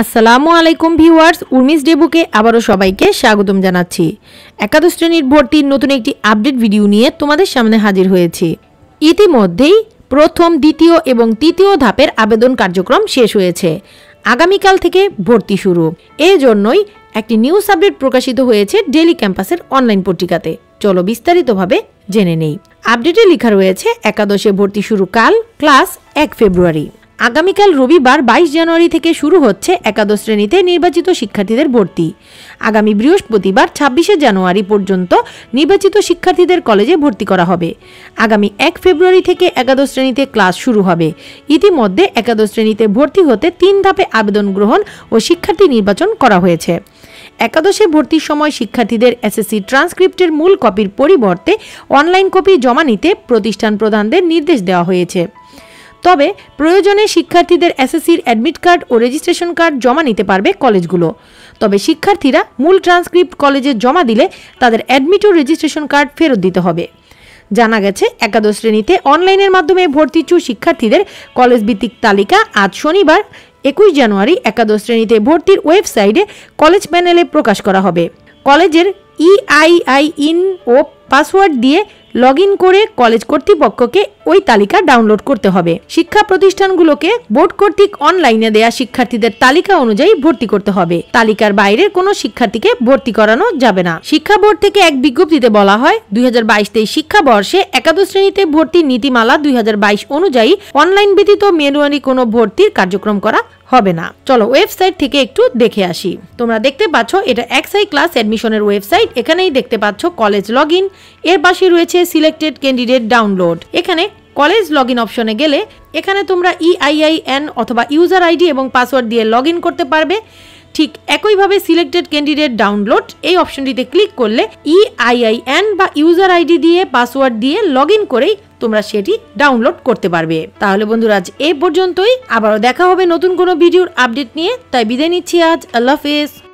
আসসালামু আলাইকুম ভিউয়ার্স, উর্মিস ডেবুকে আবারও সবাইকে স্বাগতম জানাচ্ছি। একাদশ শ্রেণির ভর্তির নতুন একটি আপডেট ভিডিও নিয়ে তোমাদের সামনে হাজির হয়েছি। ইতিমধ্যেই প্রথম, দ্বিতীয় এবং তৃতীয় ধাপের আবেদন কার্যক্রম শেষ হয়েছে। আগামীকাল থেকে ভর্তি শুরু। এই জন্যই একটি নিউজ আপডেট প্রকাশিত হয়েছে ডেলি ক্যাম্পাসের অনলাইন পত্রিকাতে। চলো বিস্তারিতভাবে জেনে নেই। আপডেটে লেখা রয়েছে, একাদশে ভর্তি শুরু কাল, ক্লাস এক ফেব্রুয়ারি। আগামীকাল রবিবার বাইশ জানুয়ারি থেকে শুরু হচ্ছে একাদশ শ্রেণীতে নির্বাচিত শিক্ষার্থীদের ভর্তি। আগামী বৃহস্পতিবার ছাব্বিশে জানুয়ারি পর্যন্ত নির্বাচিত শিক্ষার্থীদের কলেজে ভর্তি করা হবে। আগামী এক ফেব্রুয়ারি থেকে একাদশ শ্রেণীতে ক্লাস শুরু হবে। ইতিমধ্যে একাদশ শ্রেণীতে ভর্তি হতে তিন ধাপে আবেদন গ্রহণ ও শিক্ষার্থী নির্বাচন করা হয়েছে। একাদশে ভর্তির সময় শিক্ষার্থীদের এসএসসি ট্রান্সক্রিপ্টের মূল কপির পরিবর্তে অনলাইন কপি জমা নিতে প্রতিষ্ঠান প্রধানদের নির্দেশ দেওয়া হয়েছে। তবে প্রয়োজনে শিক্ষার্থীদের এসএসসির অ্যাডমিট কার্ড ও রেজিস্ট্রেশন কার্ড জমা নিতে পারবে কলেজগুলো। তবে শিক্ষার্থীরা মূল ট্রান্সক্রিপ্ট কলেজে জমা দিলে তাদের অ্যাডমিট ও রেজিস্ট্রেশন কার্ড ফেরত দিতে হবে। জানা গেছে, একাদশ শ্রেণীতে অনলাইনের মাধ্যমে ভর্তিচ্ছু শিক্ষার্থীদের কলেজ ভিত্তিক তালিকা আজ শনিবার, একুশ জানুয়ারি একাদশ শ্রেণীতে ভর্তির ওয়েবসাইটে কলেজ প্যানেলে প্রকাশ করা হবে। কলেজের ইআইআই ইন ও পাসওয়ার্ড দিয়ে লগ করে কলেজ কর্তৃপক্ষকে ওই তালিকা ডাউনলোড করতে হবে। শিক্ষা প্রতিষ্ঠানগুলোকে বোর্ড কর্তৃক অনলাইনে দেয়া শিক্ষার্থীদের তালিকা অনুযায়ী ভর্তি করতে হবে। তালিকার বাইরের কোনো শিক্ষার্থীকে ভর্তি করানো যাবে না। শিক্ষা বোর্ড থেকে এক বিজ্ঞপ্তিতে বলা হয়, দুই হাজার শিক্ষাবর্ষে একাদশ শ্রেণীতে ভর্তির নীতিমালা দুই হাজার বাইশ অনুযায়ী অনলাইন ব্যতীত মেনুয়ারি কোনো ভর্তির কার্যক্রম করা হবে না। চলো ওয়েবসাইট থেকে একটু দেখে আসি। তোমরা দেখতে পাচ্ছ, এটা এক্সাই ক্লাস অ্যাডমিশনের ওয়েবসাইট। এখানেই দেখতে পাচ্ছ কলেজ লগ এর পাশে রয়েছে সিলেক্টেড ক্যান্ডিডেট ডাউনলোড এখানে কলেজ লগ ইন অপশনে গেলে এখানে তোমরা ইআইআইএন অথবা ইউজার আইডি এবং পাসওয়ার্ড দিয়ে লগ করতে পারবে। ঠিক একইভাবে সিলেক্টেড ক্যান্ডিডেট ডাউনলোড এই অপশনটিতে ক্লিক করলে ইআইআইএন বা ইউজার আইডি দিয়ে পাসওয়ার্ড দিয়ে লগ ইন করেই তোমরা সেটি ডাউনলোড করতে পারবে। তাহলে বন্ধুরা, আজ এই পর্যন্তই। আবারও দেখা হবে নতুন কোনো ভিডিওর আপডেট নিয়ে। তাই বিদায় নিচ্ছি আজ। আল্লাহ হাফেজ।